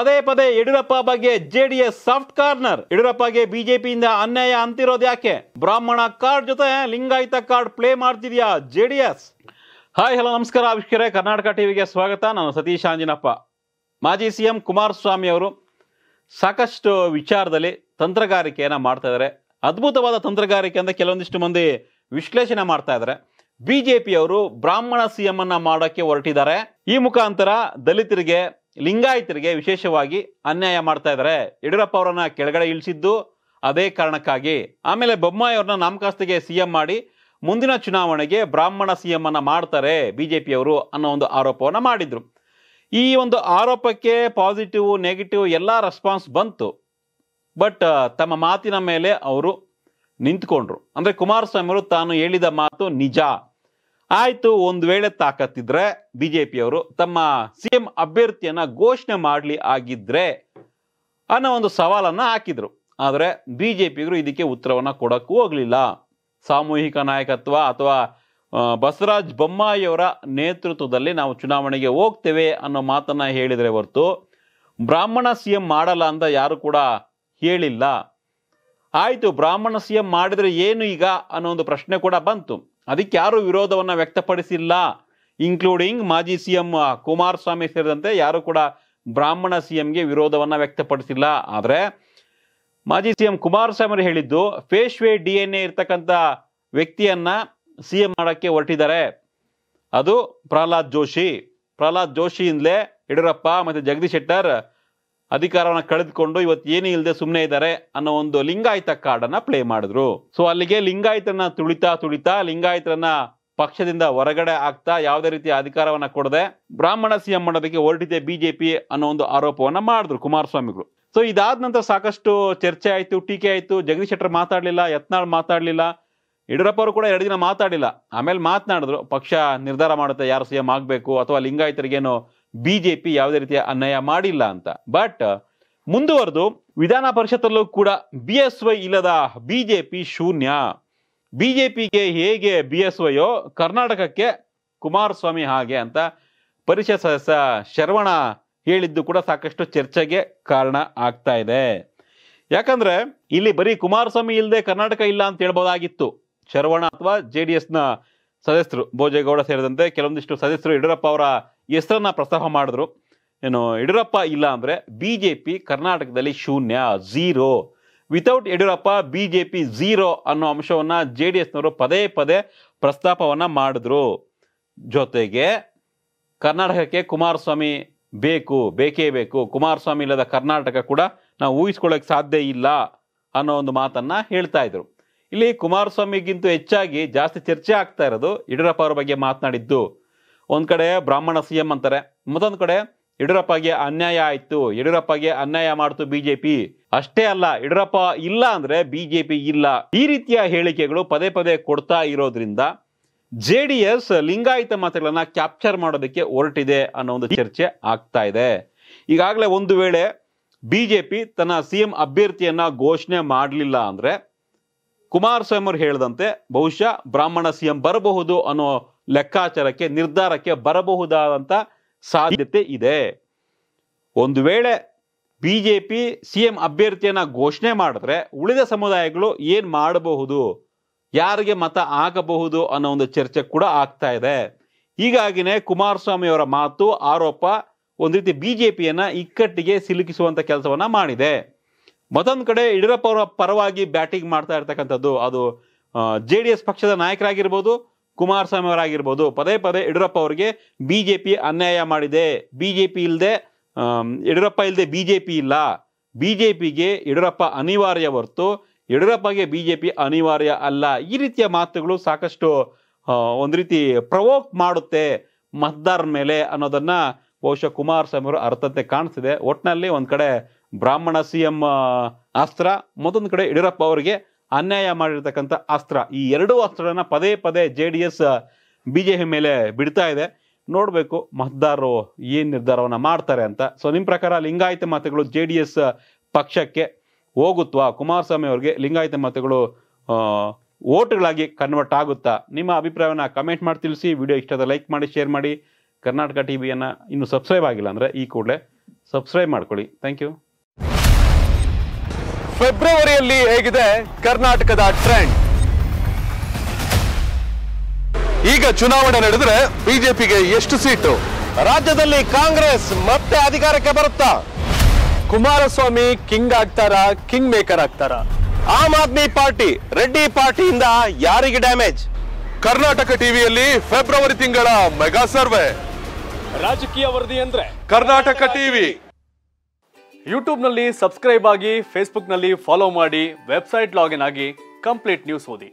ಪದೇ ಪದೇ ಯಡಿಯೂರಪ್ಪ ಬಗ್ಗೆ ಜೆಡಿಎಸ್ ಸಾಫ್ಟ್ ಕಾರ್ನರ್. ಯಡಿಯೂರಪ್ಪಗೆ ಬಿಜೆಪಿಯಿಂದ ಅನ್ಯಾಯ ಅಂತಿರೋದು ಯಾಕೆ? ಬ್ರಾಹ್ಮಣ ಕಾರ್ಡ್ ಜೊತೆ ಲಿಂಗಾಯತ ಕಾರ್ಡ್ ಪ್ಲೇ ಮಾಡ್ತಿದ್ಯಾ ಜೆಡಿಎಸ್? ಹಾಯ್, ಹಲೋ, ನಮಸ್ಕಾರ ಅವಿಷ್ಕರ ಕರ್ನಾಟಕ ಟಿವಿಗೆ ಸ್ವಾಗತ. ನಾನು ಸತೀಶ್ ಆಂಜಿನಪ್ಪ. ಮಾಜಿ ಸಿಎಂ ಕುಮಾರಸ್ವಾಮಿ ಅವರು ಸಾಕಷ್ಟು ವಿಚಾರದಲ್ಲಿ ತಂತ್ರಗಾರಿಕೆಯನ್ನು ಮಾಡ್ತಾ ಇದ್ದಾರೆ. ಅದ್ಭುತವಾದ ತಂತ್ರಗಾರಿಕೆ ಅಂತ ಕೆಲವೊಂದಿಷ್ಟು ಮಂದಿ ವಿಶ್ಲೇಷಣೆ ಮಾಡ್ತಾ ಇದ್ದಾರೆ. ಬಿಜೆಪಿಯವರು ಬ್ರಾಹ್ಮಣ ಸಿಎಂ ಅನ್ನ ಮಾಡೋಕ್ಕೆ ಹೊರಟಿದ್ದಾರೆ. ಈ ಮುಖಾಂತರ ದಲಿತರಿಗೆ ಲಿಂಗಾಯತರಿಗೆ ವಿಶೇಷವಾಗಿ ಅನ್ಯಾಯ ಮಾಡ್ತಾ ಇದ್ದಾರೆ. ಯಡಿಯೂರಪ್ಪ ಅವರನ್ನ ಕೆಳಗಡೆ ಇಳಿಸಿದ್ದು ಅದೇ ಕಾರಣಕ್ಕಾಗಿ. ಆಮೇಲೆ ಬೊಮ್ಮಾಯಿ ಅವ್ರನ್ನ ನಾಮಕಾಸ್ತಿಗೆ ಸಿಎಂ ಮಾಡಿ ಮುಂದಿನ ಚುನಾವಣೆಗೆ ಬ್ರಾಹ್ಮಣ ಸಿಎಂ ಅನ್ನ ಮಾಡ್ತಾರೆ ಬಿಜೆಪಿಯವರು ಅನ್ನೋ ಒಂದು ಆರೋಪವನ್ನ ಮಾಡಿದ್ರು. ಈ ಒಂದು ಆರೋಪಕ್ಕೆ ಪಾಸಿಟಿವ್, ನೆಗೆಟಿವ್ ಎಲ್ಲ ರೆಸ್ಪಾನ್ಸ್ ಬಂತು. ಬಟ್ ತಮ್ಮ ಮಾತಿನ ಮೇಲೆ ಅವರು ನಿಂತ್ಕೊಂಡ್ರು. ಅಂದ್ರೆ ಕುಮಾರಸ್ವಾಮಿ ಅವರು ತಾನು ಹೇಳಿದ ಮಾತು ನಿಜ. ಆಯ್ತು, ಒಂದು ವೇಳೆ ತಾಕತ್ತಿದ್ರೆ ಬಿಜೆಪಿಯವರು ತಮ್ಮ ಸಿಎಂ ಅಭ್ಯರ್ಥಿಯನ್ನ ಘೋಷಣೆ ಮಾಡಲಿ ಆಗಿದ್ರೆ ಅನ್ನೋ ಒಂದು ಸವಾಲನ್ನ ಹಾಕಿದ್ರು. ಆದರೆ ಬಿಜೆಪಿಗರು ಇದಕ್ಕೆ ಉತ್ತರವನ್ನ ಕೊಡಕ್ಕೂ ಹೋಗ್ಲಿಲ್ಲ. ಸಾಮೂಹಿಕ ನಾಯಕತ್ವ ಅಥವಾ ಬಸವರಾಜ್ ಬೊಮ್ಮಾಯಿಯವರ ನೇತೃತ್ವದಲ್ಲಿ ನಾವು ಚುನಾವಣೆಗೆ ಹೋಗ್ತೇವೆ ಅನ್ನೋ ಮಾತನ್ನ ಹೇಳಿದರೆ ಹೊರತು ಬ್ರಾಹ್ಮಣ ಸಿಎಂ ಮಾಡಲ್ಲ ಅಂತ ಯಾರು ಕೂಡ ಹೇಳಿಲ್ಲ. ಆಯ್ತು, ಬ್ರಾಹ್ಮಣ ಸಿಎಂ ಮಾಡಿದ್ರೆ ಏನು ಈಗ ಅನ್ನೋ ಒಂದು ಪ್ರಶ್ನೆ ಕೂಡ ಬಂತು. ಅದಕ್ಕೆ ಯಾರು ವಿರೋಧವನ್ನು ವ್ಯಕ್ತಪಡಿಸಿಲ್ಲ ಇನ್ಕ್ಲೂಡಿಂಗ್ ಮಾಜಿ ಸಿ ಎಂ ಕುಮಾರಸ್ವಾಮಿ ಸೇರಿದಂತೆ ಯಾರು ಕೂಡ ಬ್ರಾಹ್ಮಣ ಸಿ ಎಂಗೆ ವಿರೋಧವನ್ನು ವ್ಯಕ್ತಪಡಿಸಿಲ್ಲ. ಆದರೆ ಮಾಜಿ ಸಿ ಎಂ ಕುಮಾರಸ್ವಾಮಿ ಹೇಳಿದ್ದು ಫೇಶ್ವೇ ಡಿ ಎನ್ ಎ ಇರ್ತಕ್ಕಂಥ ವ್ಯಕ್ತಿಯನ್ನ ಸಿಎಂ ಮಾಡೋಕ್ಕೆ ಹೊರಟಿದ್ದಾರೆ. ಅದು ಪ್ರಹ್ಲಾದ್ ಜೋಶಿ. ಪ್ರಹ್ಲಾದ್ ಜೋಶಿಯಿಂದಲೇ ಯಡಿಯೂರಪ್ಪ ಮತ್ತು ಜಗದೀಶ್ ಶೆಟ್ಟರ್ ಅಧಿಕಾರವನ್ನ ಕಳೆದುಕೊಂಡು ಇವತ್ತು ಏನು ಇಲ್ಲದೆ ಸುಮ್ಮನೆ ಇದ್ದಾರೆ ಅನ್ನೋ ಒಂದು ಲಿಂಗಾಯತ ಕಾರ್ಡ್ ಅನ್ನ ಪ್ಲೇ ಮಾಡಿದ್ರು. ಸೊ ಅಲ್ಲಿಗೆ ಲಿಂಗಾಯತನ ತುಳಿತಾ ತುಳಿತಾ ಲಿಂಗಾಯತರನ್ನ ಪಕ್ಷದಿಂದ ಹೊರಗಡೆ ಆಗ್ತಾ ಯಾವುದೇ ರೀತಿಯ ಅಧಿಕಾರವನ್ನ ಕೊಡದೆ ಬ್ರಾಹ್ಮಣ ಸಿಎಂ ಮಾಡೋದಕ್ಕೆ ಹೊರಟಿದೆ ಬಿಜೆಪಿ ಅನ್ನೋ ಒಂದು ಆರೋಪವನ್ನ ಮಾಡಿದ್ರು ಕುಮಾರಸ್ವಾಮಿಗಳು. ಸೊ ಇದಾದ ನಂತರ ಸಾಕಷ್ಟು ಚರ್ಚೆ ಆಯಿತು, ಟೀಕೆ ಆಯಿತು. ಜಗದೀಶ್ ಶೆಟ್ಟರ್ ಮಾತಾಡ್ಲಿಲ್ಲ, ಯತ್ನಾಳ್ ಮಾತಾಡ್ಲಿಲ್ಲ. ಯಡಿಯೂರಪ್ಪ ಅವರು ಕೂಡ ಎರಡು ದಿನ ಮಾತಾಡಿಲ್ಲ ಆಮೇಲೆ ಮಾತನಾಡಿದ್ರು, ಪಕ್ಷ ನಿರ್ಧಾರ ಮಾಡುತ್ತೆ, ಯಾರು ಸಿಎಂ ಆಗಬೇಕು ಅಥವಾ ಲಿಂಗಾಯತರಿಗೇನು ಬಿಜೆಪಿ ಯಾವುದೇ ರೀತಿಯ ಅನ್ಯಾಯ ಮಾಡಿಲ್ಲ ಅಂತ. ಬಟ್ ಮುಂದುವರೆದು ವಿಧಾನ ಪರಿಷತ್ತಲ್ಲೂ ಕೂಡ ಬಿ ಎಸ್ ವೈ ಇಲ್ಲದ ಬಿಜೆಪಿ ಶೂನ್ಯ. ಬಿಜೆಪಿಗೆ ಹೇಗೆ ಬಿ ಎಸ್ ವೈಯೋ ಕರ್ನಾಟಕಕ್ಕೆ ಕುಮಾರಸ್ವಾಮಿ ಹಾಗೆ ಅಂತ ಪರಿಷತ್ ಸದಸ್ಯ ಶರವಣ ಹೇಳಿದ್ದು ಕೂಡ ಸಾಕಷ್ಟು ಚರ್ಚೆಗೆ ಕಾರಣ ಆಗ್ತಾ ಇದೆ. ಯಾಕಂದ್ರೆ ಇಲ್ಲಿ ಬರೀ ಕುಮಾರಸ್ವಾಮಿ ಇಲ್ಲದೆ ಕರ್ನಾಟಕ ಇಲ್ಲ ಅಂತ ಹೇಳ್ಬೋದಾಗಿತ್ತು. ಶರವಣ ಅಥವಾ ಜೆ ಡಿ ಎಸ್ನ ಸದಸ್ಯರು, ಭೋಜೇಗೌಡ ಸೇರಿದಂತೆ ಕೆಲವೊಂದಿಷ್ಟು ಸದಸ್ಯರು ಯಡಿಯೂರಪ್ಪ ಅವರ ಹೆಸರನ್ನ ಪ್ರಸ್ತಾಪ ಮಾಡಿದ್ರು. ಏನು, ಯಡಿಯೂರಪ್ಪ ಇಲ್ಲ ಅಂದರೆ ಬಿ ಜೆ ಪಿ ಕರ್ನಾಟಕದಲ್ಲಿ ಶೂನ್ಯ, zero. Without Yeddyurappa B J P zero ಅನ್ನೋ ಅಂಶವನ್ನು ಜೆ ಡಿ ಎಸ್ನವರು ಪದೇ ಪದೇ ಪ್ರಸ್ತಾಪವನ್ನು ಮಾಡಿದ್ರು. ಜೊತೆಗೆ ಕರ್ನಾಟಕಕ್ಕೆ ಕುಮಾರಸ್ವಾಮಿ ಬೇಕು, ಬೇಕೇ ಬೇಕು. ಕುಮಾರಸ್ವಾಮಿ ಇಲ್ಲದ ಕರ್ನಾಟಕ ಕೂಡ ನಾವು ಊಹಿಸ್ಕೊಳ್ಳೋಕೆ ಸಾಧ್ಯ ಇಲ್ಲ ಅನ್ನೋ ಒಂದು ಮಾತನ್ನು ಹೇಳ್ತಾ ಇದ್ರು. ಇಲ್ಲಿ ಕುಮಾರಸ್ವಾಮಿಗಿಂತ ಹೆಚ್ಚಾಗಿ ಜಾಸ್ತಿ ಚರ್ಚೆ ಆಗ್ತಾ ಇರೋದು ಯಡಿಯೂರಪ್ಪ ಅವರ ಬಗ್ಗೆ ಮಾತನಾಡಿದ್ದು. ಒಂದ್ ಕಡೆ ಬ್ರಾಹ್ಮಣ ಸಿ ಎಂ ಅಂತಾರೆ, ಮತ್ತೊಂದ್ ಕಡೆ ಯಡಿಯೂರಪ್ಪಗೆ ಅನ್ಯಾಯ ಆಯ್ತು, ಯಡಿಯೂರಪ್ಪಗೆ ಅನ್ಯಾಯ ಮಾಡ್ತು ಬಿಜೆಪಿ. ಅಷ್ಟೇ ಅಲ್ಲ, ಯಡಿಯೂರಪ್ಪ ಇಲ್ಲ ಅಂದ್ರೆ ಬಿಜೆಪಿ ಇಲ್ಲ. ಈ ರೀತಿಯ ಹೇಳಿಕೆಗಳು ಪದೇ ಪದೇ ಕೊಡ್ತಾ ಇರೋದ್ರಿಂದ ಜೆ ಡಿ ಎಸ್ ಲಿಂಗಾಯತ ಮಾತುಗಳನ್ನ ಕ್ಯಾಪ್ಚರ್ ಮಾಡೋದಕ್ಕೆ ಹೊರಟಿದೆ ಅನ್ನೋ ಒಂದು ಚರ್ಚೆ ಆಗ್ತಾ ಇದೆ. ಈಗಾಗಲೇ ಒಂದು ವೇಳೆ ಬಿಜೆಪಿ ತನ್ನ ಸಿ ಎಂ ಅಭ್ಯರ್ಥಿಯನ್ನ ಘೋಷಣೆ ಮಾಡಲಿಲ್ಲ ಅಂದ್ರೆ ಕುಮಾರಸ್ವಾಮಿ ಅವರು ಹೇಳಿದಂತೆ ಬಹುಶಃ ಬ್ರಾಹ್ಮಣ ಸಿ ಎಂ ಬರಬಹುದು ಅನ್ನೋ ಲೆಕ್ಕಾಚಾರಕ್ಕೆ, ನಿರ್ಧಾರಕ್ಕೆ ಬರಬಹುದಾದಂಥ ಸಾಧ್ಯತೆ ಇದೆ. ಒಂದು ವೇಳೆ B J P C M ಅಭ್ಯರ್ಥಿಯನ್ನು ಘೋಷಣೆ ಮಾಡಿದ್ರೆ ಉಳಿದ ಸಮುದಾಯಗಳು ಏನು ಮಾಡಬಹುದು, ಯಾರಿಗೆ ಮತ ಹಾಕಬಹುದು ಅನ್ನೋ ಒಂದು ಚರ್ಚೆ ಕೂಡ ಆಗ್ತಾ ಇದೆ. ಹೀಗಾಗಿನೇ ಕುಮಾರಸ್ವಾಮಿಯವರ ಮಾತು, ಆರೋಪ ಒಂದು ರೀತಿ ಬಿ ಜೆ ಪಿಯನ್ನು ಇಕ್ಕಟ್ಟಿಗೆ ಸಿಲುಕಿಸುವಂಥ ಕೆಲಸವನ್ನು ಮಾಡಿದೆ. ಮತ್ತೊಂದು ಕಡೆ ಯಡಿಯೂರಪ್ಪ ಅವರ ಪರವಾಗಿ ಬ್ಯಾಟಿಂಗ್ ಮಾಡ್ತಾ ಇರ್ತಕ್ಕಂಥದ್ದು, ಅದು ಜೆ ಡಿ ಎಸ್ ಪಕ್ಷದ ನಾಯಕರಾಗಿರ್ಬೋದು ಕುಮಾರಸ್ವಾಮಿ ಅವರಾಗಿರ್ಬೋದು ಪದೇ ಪದೇ ಯಡಿಯೂರಪ್ಪ ಅವರಿಗೆ ಬಿಜೆಪಿ ಅನ್ಯಾಯ ಮಾಡಿದೆ. ಬಿಜೆಪಿ ಇಲ್ಲದೆ ಯಡಿಯೂರಪ್ಪ ಇಲ್ಲದೆ ಬಿಜೆಪಿ ಇಲ್ಲ. ಬಿಜೆಪಿಗೆ ಯಡಿಯೂರಪ್ಪ ಅನಿವಾರ್ಯ ಹೊರತು ಯಡಿಯೂರಪ್ಪಗೆ ಬಿಜೆಪಿ ಅನಿವಾರ್ಯ ಅಲ್ಲ. ಈ ರೀತಿಯ ಮಾತುಗಳು ಸಾಕಷ್ಟು ಒಂದು ರೀತಿ ಪ್ರವೋಕ್ ಮಾಡುತ್ತೆ ಮತದಾರರ ಮೇಲೆ ಅನ್ನೋದನ್ನ ಬಹುಶಃ ಕುಮಾರಸ್ವಾಮಿ ಅವರು ಅರ್ಥತೆ ಕಾಣಿಸ್ತಿದೆ. ಒಟ್ಟಿನಲ್ಲಿ ಒಂದು ಕಡೆ ಬ್ರಾಹ್ಮಣ ಸಿ ಎಂ ಅಸ್ತ್ರ, ಮತ್ತೊಂದು ಕಡೆ ಯಡಿಯೂರಪ್ಪ ಅವರಿಗೆ ಅನ್ಯಾಯ ಮಾಡಿರ್ತಕ್ಕಂಥ ಅಸ್ತ್ರ. ಈ ಎರಡೂ ಅಸ್ತ್ರನ ಪದೇ ಪದೇ J D S B J P ಮೇಲೆ ಬಿಡ್ತಾ ಇದೆ. ನೋಡಬೇಕು ಮತದಾರರು ಏನು ನಿರ್ಧಾರವನ್ನು ಮಾಡ್ತಾರೆ ಅಂತ. ಸೊ ನಿಮ್ಮ ಪ್ರಕಾರ ಲಿಂಗಾಯತ ಮತಗಳು ಜೆ ಡಿ ಎಸ್ ಪಕ್ಷಕ್ಕೆ ಹೋಗುತ್ತಾ ಕುಮಾರಸ್ವಾಮಿ ಅವರಿಗೆ ಲಿಂಗಾಯತ ಮತಗಳು ಓಟ್ಗಳಾಗಿ ಕನ್ವರ್ಟ್ ಆಗುತ್ತಾ? ನಿಮ್ಮ ಅಭಿಪ್ರಾಯವನ್ನು ಕಮೆಂಟ್ ಮಾಡಿ ತಿಳಿಸಿ. ವಿಡಿಯೋ ಇಷ್ಟದ ಲೈಕ್ ಮಾಡಿ ಶೇರ್ ಮಾಡಿ. ಕರ್ನಾಟಕ ಟಿ ವಿಯನ್ನು ಇನ್ನೂ ಸಬ್ಸ್ಕ್ರೈಬ್ ಆಗಿಲ್ಲ ಅಂದರೆ ಈ ಕೂಡಲೇ ಸಬ್ಸ್ಕ್ರೈಬ್ ಮಾಡ್ಕೊಳ್ಳಿ. ಥ್ಯಾಂಕ್ ಯು ಫೆಬ್ರವರಿಯಲ್ಲಿ ಹೇಗಿದೆ ಕರ್ನಾಟಕದ ಟ್ರೆಂಡ್? ಈಗ ಚುನಾವಣೆ ನಡೆದ್ರೆ ಬಿಜೆಪಿಗೆ ಎಷ್ಟು ಸೀಟು? ರಾಜ್ಯದಲ್ಲಿ ಕಾಂಗ್ರೆಸ್ ಮತ್ತೆ ಅಧಿಕಾರಕ್ಕೆ ಬರುತ್ತಾ? ಕುಮಾರಸ್ವಾಮಿ ಕಿಂಗ್ ಆಗ್ತಾರ ಕಿಂಗ್ ಮೇಕರ್ ಆಗ್ತಾರ? ಆಮ್ ಆದ್ಮಿ ಪಾರ್ಟಿ ರೆಡ್ಡಿ ಪಾರ್ಟಿಯಿಂದ ಯಾರಿಗೆ ಡ್ಯಾಮೇಜ್? ಕರ್ನಾಟಕ ಟಿವಿಯಲ್ಲಿ ಫೆಬ್ರವರಿ ತಿಂಗಳ ಮೆಗಾ ಸರ್ವೆ. ರಾಜಕೀಯ ವರದಿ ಅಂದ್ರೆ ಕರ್ನಾಟಕ ಟಿವಿ. ಯೂಟ್ಯೂಬ್ನಲ್ಲಿ ಸಬ್ಸ್ಕ್ರೈಬ್ ಆಗಿ ಫೇಸ್ಬುಕ್ನಲ್ಲಿ ಫಾಲೋ ಮಾಡಿ ವೆಬ್ಸೈಟ್ ಲಾಗಿನ್ ಆಗಿ ಕಂಪ್ಲೀಟ್ ನ್ಯೂಸ್ ಓದಿ.